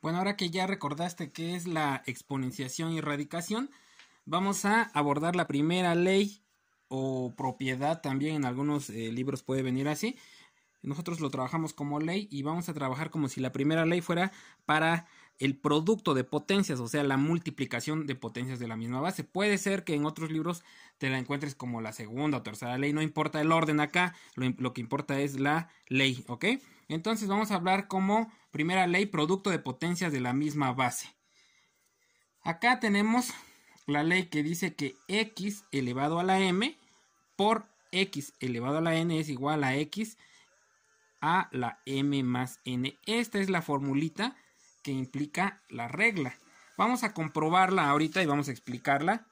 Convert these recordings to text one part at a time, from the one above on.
Bueno, ahora que ya recordaste qué es la exponenciación y radicación, vamos a abordar la primera ley o propiedad también en algunos eh, libros puede venir así. Nosotros lo trabajamos como ley y vamos a trabajar como si la primera ley fuera para el producto de potencias, o sea, la multiplicación de potencias de la misma base. Puede ser que en otros libros te la encuentres como la segunda o tercera ley, no importa el orden acá, lo, que importa es la ley, ¿ok? Entonces vamos a hablar como primera ley producto de potencias de la misma base. Acá tenemos la ley que dice que x elevado a la m por x elevado a la n es igual a x a la m más n. Esta es la formulita que implica la regla. Vamos a comprobarla ahorita y vamos a explicarla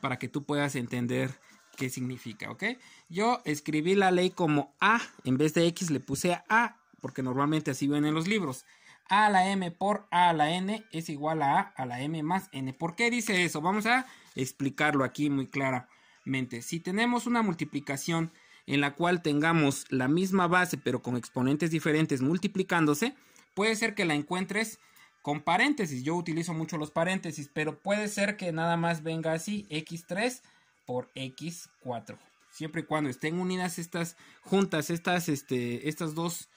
para que tú puedas entender qué significa, ¿ok? Yo escribí la ley como A, en vez de X le puse A, porque normalmente así ven en los libros. A la M por A a la N es igual a A a la M más N. ¿Por qué dice eso? Vamos a explicarlo aquí muy claramente. Si tenemos una multiplicación en la cual tengamos la misma base pero con exponentes diferentes multiplicándose, puede ser que la encuentres con paréntesis. Yo utilizo mucho los paréntesis, pero puede ser que nada más venga así, x3 por x4. Siempre y cuando estén unidas estas juntas, estas, este, estas dos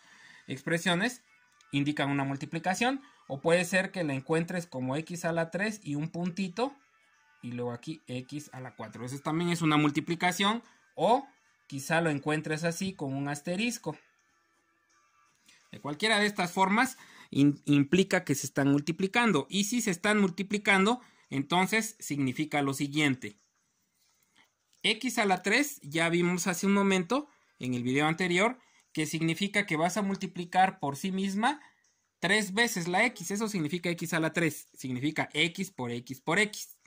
expresiones, indican una multiplicación. O puede ser que la encuentres como x a la 3 y un puntito. Y luego aquí x a la 4. Eso también es una multiplicación. O quizá lo encuentres así con un asterisco. De cualquiera de estas formas implica que se están multiplicando. Y si se están multiplicando, entonces significa lo siguiente. x a la 3 ya vimos hace un momento en el video anterior que significa que vas a multiplicar por sí misma tres veces la x. Eso significa x a la 3. Significa x por x por x.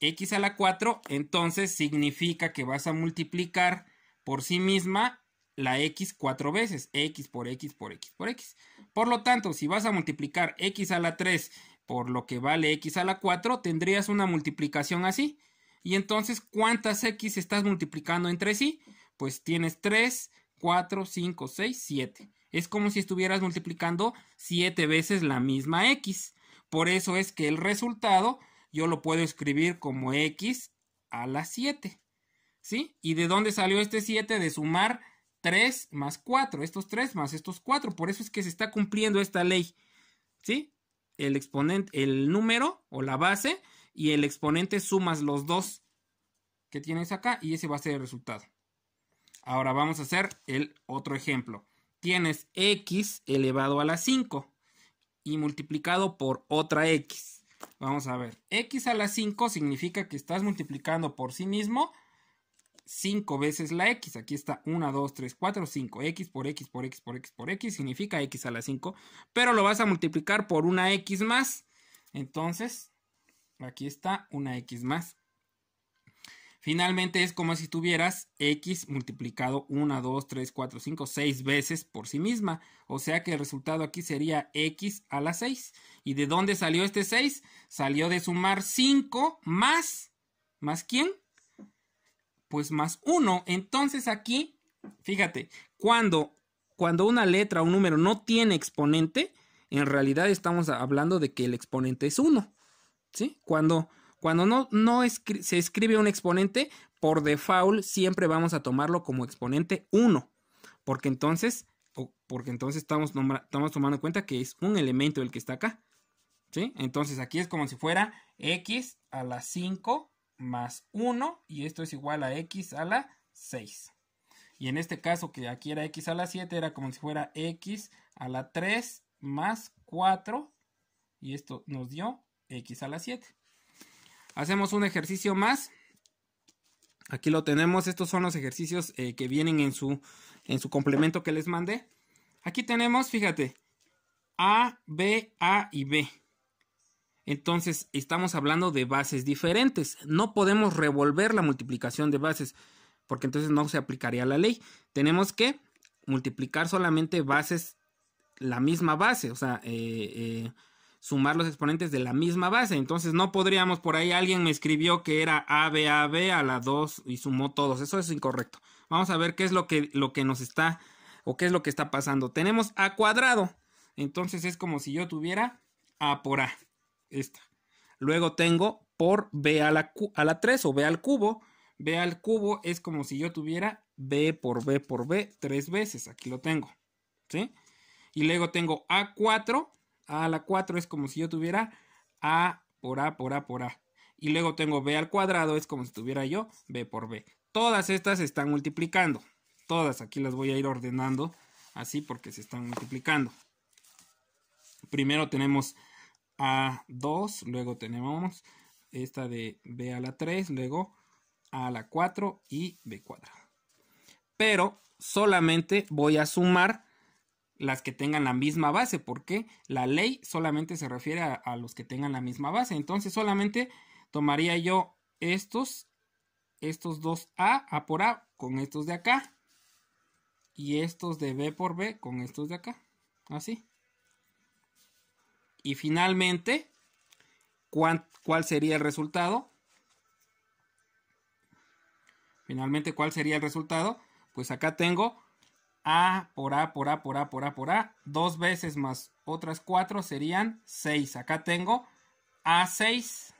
x a la 4 entonces significa que vas a multiplicar por sí misma la x cuatro veces, x por x por x por x. Por lo tanto, si vas a multiplicar x a la 3 por lo que vale x a la 4, tendrías una multiplicación así. Y entonces, ¿cuántas x estás multiplicando entre sí? Pues tienes 3, 4, 5, 6, 7. Es como si estuvieras multiplicando 7 veces la misma x. Por eso es que el resultado yo lo puedo escribir como x a la 7. ¿Sí? ¿Y de dónde salió este 7? De sumar 3 más 4, estos 3 más estos 4. Por eso es que se está cumpliendo esta ley. ¿Sí? El exponente, el número o la base y el exponente sumas los dos que tienes acá y ese va a ser el resultado. Ahora vamos a hacer el otro ejemplo. Tienes x elevado a la 5 y multiplicado por otra x. Vamos a ver. x a la 5 significa que estás multiplicando por sí mismo 5 veces la x. Aquí está 1, 2, 3, 4, 5. x por x por x por x por x significa x a la 5. Pero lo vas a multiplicar por una x más. Entonces, aquí está una x más. Finalmente es como si tuvieras x multiplicado 1, 2, 3, 4, 5, 6 veces por sí misma. O sea que el resultado aquí sería x a la 6. ¿Y de dónde salió este 6? Salió de sumar 5 más. ¿Más quién? Pues más 1. Entonces aquí, fíjate, cuando, cuando una letra o un número no tiene exponente, en realidad estamos hablando de que el exponente es 1. ¿Sí? Cuando, cuando no, no se escribe un exponente, por default siempre vamos a tomarlo como exponente 1. Porque entonces, porque entonces estamos, estamos tomando en cuenta que es un elemento el que está acá. ¿Sí? Entonces aquí es como si fuera x a la 5 más 1 y esto es igual a x a la 6. Y en este caso que aquí era x a la 7 era como si fuera x a la 3 más 4 y esto nos dio x a la 7. Hacemos un ejercicio más. Aquí lo tenemos, estos son los ejercicios eh, que vienen en su, en su complemento que les mandé. Aquí tenemos, fíjate, A, B, A y B. Entonces, estamos hablando de bases diferentes. No podemos revolver la multiplicación de bases, porque entonces no se aplicaría la ley. Tenemos que multiplicar solamente bases, la misma base, o sea, eh, eh, sumar los exponentes de la misma base. Entonces, no podríamos, por ahí alguien me escribió que era AB, AB a la 2 y sumó todos. Eso es incorrecto. Vamos a ver qué es lo que, lo que nos está, o qué es lo que está pasando. Tenemos A cuadrado. Entonces es como si yo tuviera A por A. Esta. Luego tengo por B a la, a la 3 o B al cubo. B al cubo es como si yo tuviera B por B por B tres veces. Aquí lo tengo. ¿Sí? Y luego tengo A4. A la 4 es como si yo tuviera A por A por A por A. Y luego tengo B al cuadrado, es como si tuviera yo B por B. Todas estas se están multiplicando. Todas aquí las voy a ir ordenando así porque se están multiplicando. Primero tenemos A2, luego tenemos esta de B a la 3, luego A a la 4 y B cuadrado. Pero solamente voy a sumar las que tengan la misma base, porque la ley solamente se refiere a, los que tengan la misma base. Entonces solamente tomaría yo estos, estos dos A, A por A, con estos de acá, y estos de B por B con estos de acá, así. Y finalmente, ¿cuál, cuál sería el resultado? Finalmente, ¿cuál sería el resultado? Pues acá tengo a por A por A por A por A por A. Dos veces más otras cuatro serían seis. Acá tengo A6.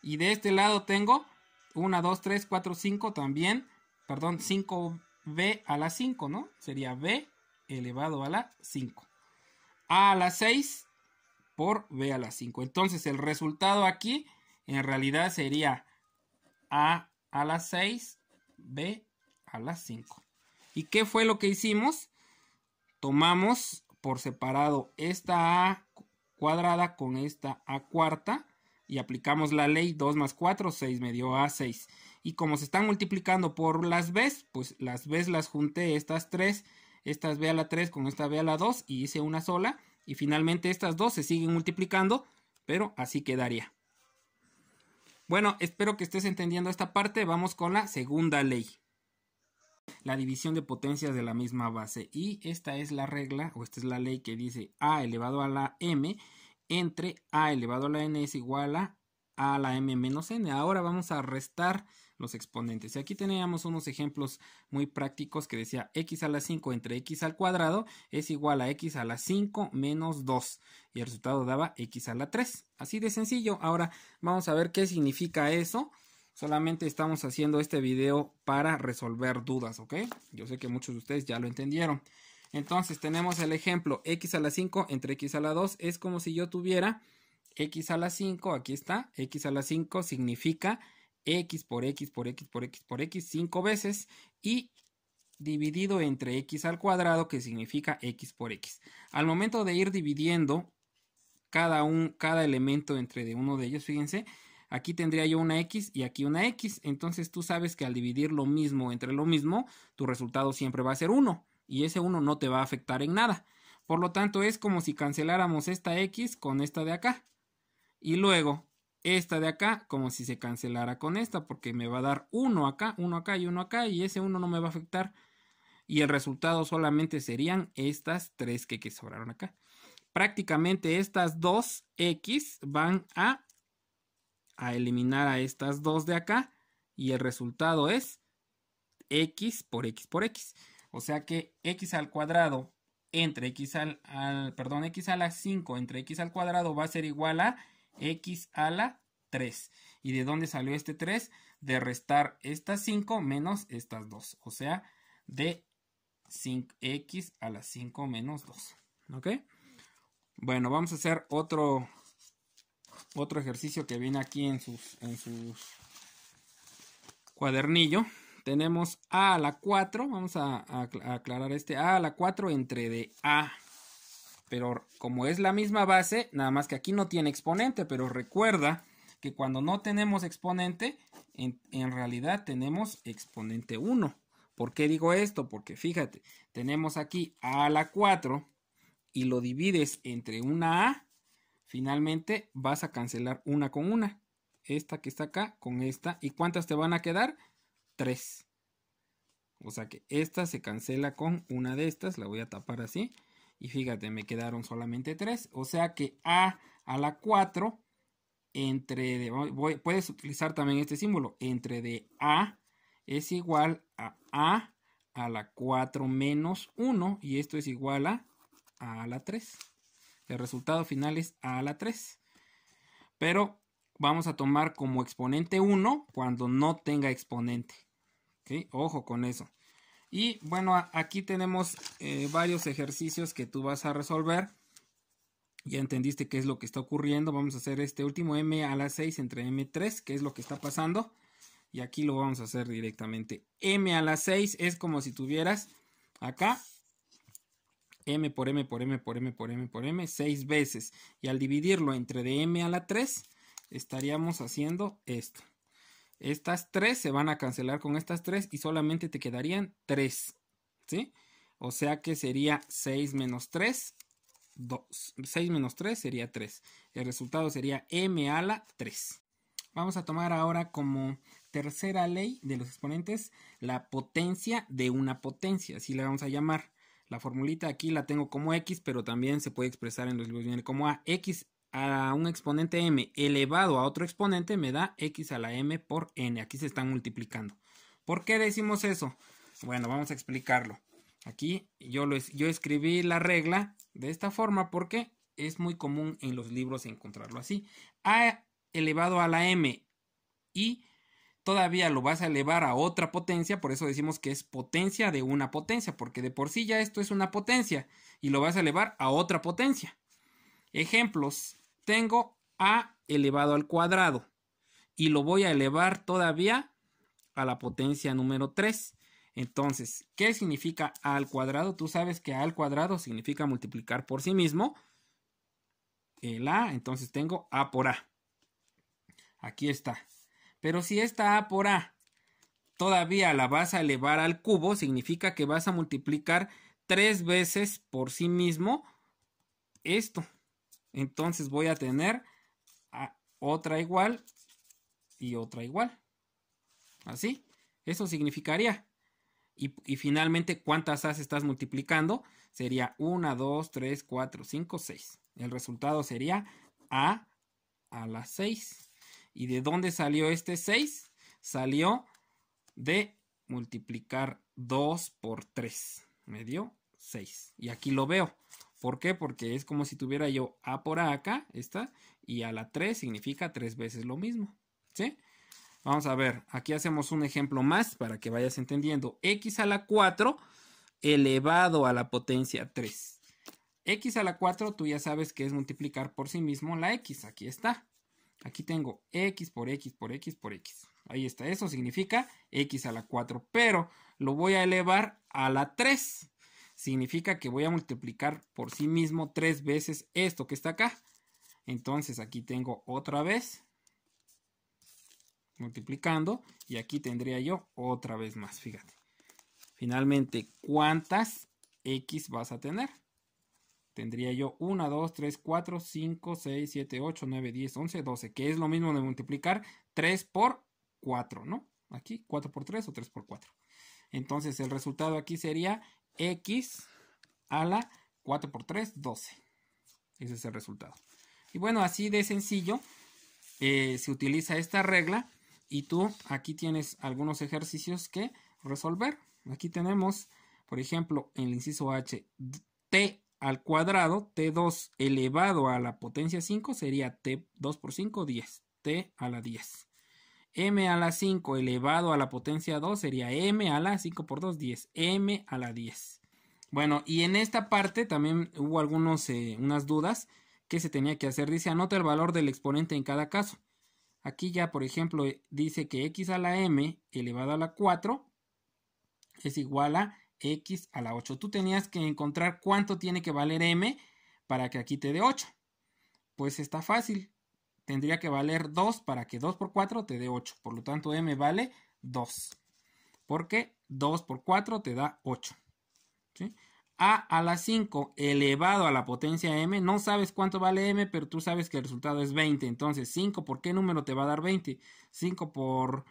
Y de este lado tengo 1, 2, 3, 4, 5 también. Perdón, 5B a la 5, ¿no? Sería B elevado a la 5. A a la 6 por B a la 5. Entonces el resultado aquí en realidad sería A a la 6, B a la 5. ¿Y qué fue lo que hicimos? Tomamos por separado esta A cuadrada con esta A cuarta y aplicamos la ley 2 más 4, 6 me dio A6. Y como se están multiplicando por las B, pues las B las junté estas tres, estas B a la 3 con esta B a la 2 y hice una sola. Y finalmente estas dos se siguen multiplicando, pero así quedaría. Bueno, espero que estés entendiendo esta parte. Vamos con la segunda ley la división de potencias de la misma base. Y esta es la regla, o esta es la ley que dice a elevado a la m entre a elevado a la n es igual a a la m menos n. Ahora vamos a restar los exponentes. Y aquí teníamos unos ejemplos muy prácticos que decía x a la 5 entre x al cuadrado es igual a x a la 5 menos 2. Y el resultado daba x a la 3. Así de sencillo. Ahora vamos a ver qué significa eso. Solamente estamos haciendo este video para resolver dudas, ¿ok? Yo sé que muchos de ustedes ya lo entendieron. Entonces tenemos el ejemplo x a la 5 entre x a la 2. Es como si yo tuviera x a la 5, aquí está, x a la 5 significa x por x por x por x por x 5 veces y dividido entre x al cuadrado que significa x por x. Al momento de ir dividiendo cada, un, cada elemento entre de uno de ellos, fíjense, Aquí tendría yo una X y aquí una X. Entonces tú sabes que al dividir lo mismo entre lo mismo, tu resultado siempre va a ser 1. Y ese 1 no te va a afectar en nada. Por lo tanto, es como si canceláramos esta X con esta de acá. Y luego, esta de acá, como si se cancelara con esta, porque me va a dar 1 acá, 1 acá y 1 acá. Y ese 1 no me va a afectar. Y el resultado solamente serían estas tres que, que sobraron acá. Prácticamente estas dos X van a a eliminar a estas dos de acá y el resultado es x por x por x. O sea que x al cuadrado entre x al, perdón, x a la 5 entre x al cuadrado va a ser igual a x a la 3. ¿Y de dónde salió este 3? De restar estas 5 menos estas 2. O sea, de 5x a la 5 menos 2. ¿Ok? Bueno, vamos a hacer otro, otro ejercicio que viene aquí en sus, en sus cuadernillo. Tenemos A a la 4. Vamos a, aclarar este A a la 4 entre de A. Pero como es la misma base, nada más que aquí no tiene exponente. Pero recuerda que cuando no tenemos exponente, en, realidad tenemos exponente 1. ¿Por qué digo esto? Porque fíjate, tenemos aquí A a la 4 y lo divides entre una A Finalmente vas a cancelar una con una. Esta que está acá con esta. ¿Y cuántas te van a quedar? Tres. O sea que esta se cancela con una de estas. La voy a tapar así. Y fíjate, me quedaron solamente tres. O sea que A a la 4 entre de, puedes utilizar también este símbolo. Entre de A es igual a A a la 4 menos 1. Y esto es igual a a la 3. El resultado final es a la 3. Pero vamos a tomar como exponente 1 cuando no tenga exponente. Ojo con eso. Y bueno, aquí tenemos eh, varios ejercicios que tú vas a resolver. Ya entendiste qué es lo que está ocurriendo. Vamos a hacer este último m a la 6 entre m3, que es lo que está pasando. Y aquí lo vamos a hacer directamente. m a la 6 es como si tuvieras acá m por m por m por m por m por m 6 veces. Y al dividirlo entre de m a la 3, estaríamos haciendo esto. Estas 3 se van a cancelar con estas 3 y solamente te quedarían 3. ¿Sí? O sea que sería 6 menos 3. 2. 6 menos 3 sería 3. El resultado sería m a la 3. Vamos a tomar ahora como tercera ley de los exponentes la potencia de una potencia. Así le vamos a llamar. La formulita aquí la tengo como x, pero también se puede expresar en los libros como a. x a un exponente m elevado a otro exponente me da x a la m por n. Aquí se están multiplicando. ¿Por qué decimos eso? Bueno, vamos a explicarlo. Aquí yo, lo, yo escribí la regla de esta forma porque es muy común en los libros encontrarlo así. a elevado a la m y todavía lo vas a elevar a otra potencia, por eso decimos que es potencia de una potencia, porque de por sí ya esto es una potencia y lo vas a elevar a otra potencia. Ejemplos, tengo a elevado al cuadrado y lo voy a elevar todavía a la potencia número 3. Entonces, ¿qué significa a al cuadrado? Tú sabes que a al cuadrado significa multiplicar por sí mismo el a, entonces tengo a por a. Aquí está. Pero si esta a por a todavía la vas a elevar al cubo, significa que vas a multiplicar tres veces por sí mismo esto. Entonces voy a tener otra igual y otra igual. Así. Eso significaría. Y, y, finalmente, ¿cuántas A's estás multiplicando? Sería 1, 2, 3, 4, 5, 6. El resultado sería A a la 6. ¿Y de dónde salió este 6? Salió de multiplicar 2 por 3. Me dio 6. Y aquí lo veo. ¿Por qué? Porque es como si tuviera yo A por A acá, esta, y a la 3 significa 3 veces lo mismo. ¿Sí? Vamos a ver, aquí hacemos un ejemplo más para que vayas entendiendo. X a la 4 elevado a la potencia 3. X a la 4 tú ya sabes que es multiplicar por sí mismo la X. Aquí está. Aquí tengo X por X por X por X. Ahí está. Eso significa X a la 4. Pero lo voy a elevar a la 3 significa que voy a multiplicar por sí mismo tres veces esto que está acá. Entonces aquí tengo otra vez multiplicando y aquí tendría yo otra vez más, fíjate. Finalmente, ¿cuántas x vas a tener? Tendría yo 1, 2, 3, 4, 5, 6, 7, 8, 9, 10, 11, 12, que es lo mismo de multiplicar 3 por 4, ¿no? Aquí 4 por 3 o 3 por 4. Entonces el resultado aquí sería x a la 4 por 3, 12. Ese es el resultado. Y bueno, así de sencillo eh, se utiliza esta regla y tú aquí tienes algunos ejercicios que resolver. Aquí tenemos, por ejemplo, en el inciso H, t al cuadrado, t2 elevado a la potencia 5 sería t2 por 5, 10, t a la 10 m a la 5 elevado a la potencia 2 sería m a la 5 por 2, 10. m a la 10. Bueno, y en esta parte también hubo algunas eh, dudas que se tenía que hacer. Dice, anota el valor del exponente en cada caso. Aquí ya, por ejemplo, dice que x a la m elevado a la 4 es igual a x a la 8. Tú tenías que encontrar cuánto tiene que valer m para que aquí te dé 8. Pues está fácil tendría que valer 2 para que 2 por 4 te dé 8. Por lo tanto, m vale 2. Porque 2 por 4 te da 8. A a la 5 elevado a la potencia m, no sabes cuánto vale m, pero tú sabes que el resultado es 20. Entonces, 5 por qué número te va a dar 20? 5 por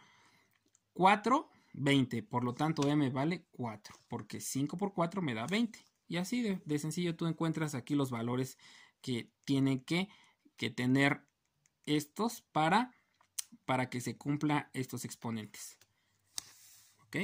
4, 20. Por lo tanto, m vale 4, porque 5 por 4 me da 20. Y así de, de sencillo tú encuentras aquí los valores que tienen que, que tener estos para, para que se cumpla estos exponentes. ¿Ok?